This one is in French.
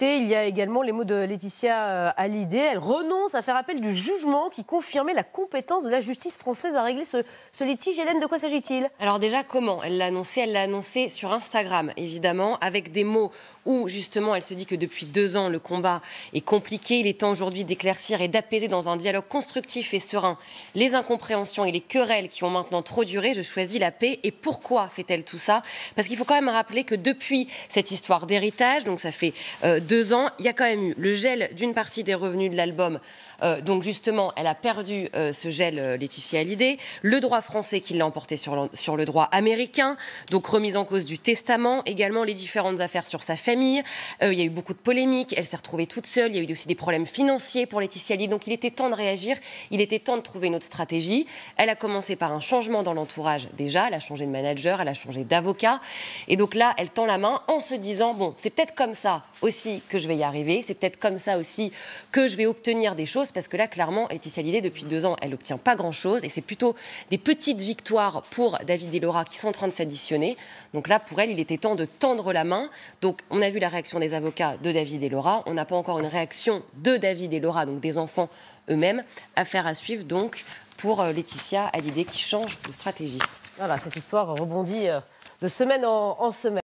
Il y a également les mots de Laetitia euh, Hallyday. Elle renonce à faire appel du jugement qui confirmait la compétence de la justice française à régler ce, ce litige. Hélène, de quoi s'agit-il? Alors déjà, comment? Elle l'a annoncé Elle l'a annoncé sur Instagram, évidemment, avec des mots où justement elle se dit que depuis deux ans le combat est compliqué. Il est temps aujourd'hui d'éclaircir et d'apaiser dans un dialogue constructif et serein les incompréhensions et les querelles qui ont maintenant trop duré. Je choisis la paix. Et pourquoi fait-elle tout ça? Parce qu'il faut quand même rappeler que depuis cette histoire d'héritage, donc ça fait euh, deux ans, il y a quand même eu le gel d'une partie des revenus de l'album. Euh, donc justement, elle a perdu euh, ce gel Laetitia Hallyday, le droit français qui l'a emporté sur le, sur le droit américain, donc remise en cause du testament, également les différentes affaires sur sa famille. il y a eu beaucoup de polémiques, elle s'est retrouvée toute seule, il y a eu aussi des problèmes financiers pour Laetitia Hallyday, donc il était temps de réagir, il était temps de trouver une autre stratégie. Elle a commencé par un changement dans l'entourage déjà, elle a changé de manager, elle a changé d'avocat, et donc là, elle tend la main en se disant, bon, c'est peut-être comme ça aussi que je vais y arriver. C'est peut-être comme ça aussi que je vais obtenir des choses, parce que là, clairement, Laetitia Hallyday, depuis deux ans, elle n'obtient pas grand-chose, et c'est plutôt des petites victoires pour David et Laura qui sont en train de s'additionner. Donc là, pour elle, il était temps de tendre la main. Donc, on a vu la réaction des avocats de David et Laura. On n'a pas encore une réaction de David et Laura, donc des enfants eux-mêmes. Affaire à suivre, donc, pour euh, Laetitia Hallyday qui change de stratégie. Voilà, cette histoire rebondit euh, de semaine en, en semaine.